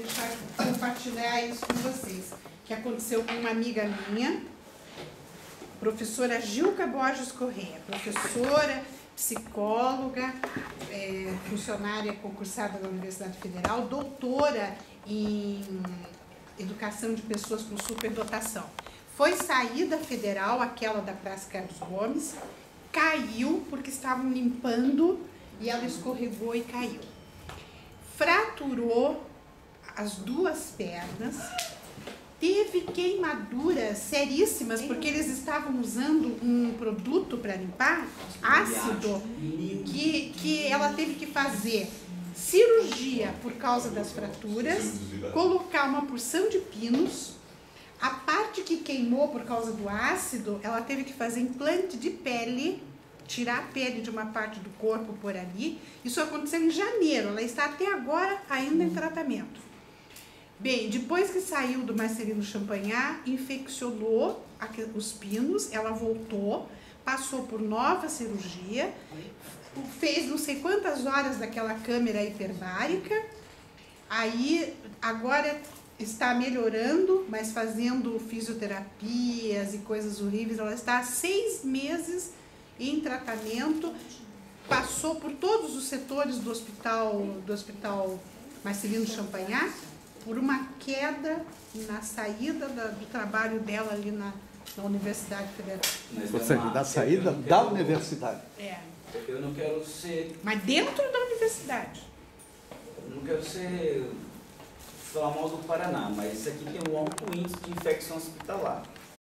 deixar compartilhar isso com vocês. Que aconteceu com uma amiga minha, professora Gilca Borges Correia, professora, psicóloga, é, funcionária concursada da Universidade Federal, doutora em educação de pessoas com superdotação. Foi sair da federal, aquela da Praça Carlos Gomes, caiu porque estavam limpando e ela escorregou e caiu. Fraturou as duas pernas, teve queimaduras seríssimas porque eles estavam usando um produto para limpar, ácido, que, que ela teve que fazer cirurgia por causa das fraturas, colocar uma porção de pinos. A parte que queimou por causa do ácido, ela teve que fazer implante de pele, tirar a pele de uma parte do corpo por ali. Isso aconteceu em janeiro, ela está até agora ainda em tratamento. Bem, depois que saiu do Marcelino Champagnat, infeccionou os pinos, ela voltou, passou por nova cirurgia, fez não sei quantas horas daquela câmera hiperbárica, aí agora está melhorando, mas fazendo fisioterapias e coisas horríveis. Ela está há seis meses em tratamento, passou por todos os setores do hospital, do hospital Marcelino Champagnat, por uma queda na saída da, do trabalho dela ali na, na Universidade Federal. Ou seja, da saída da universidade. É. Eu não quero ser. Mas dentro da universidade. Eu não quero ser. falar mal do Paraná, mas isso aqui tem um alto índice de infecção hospitalar.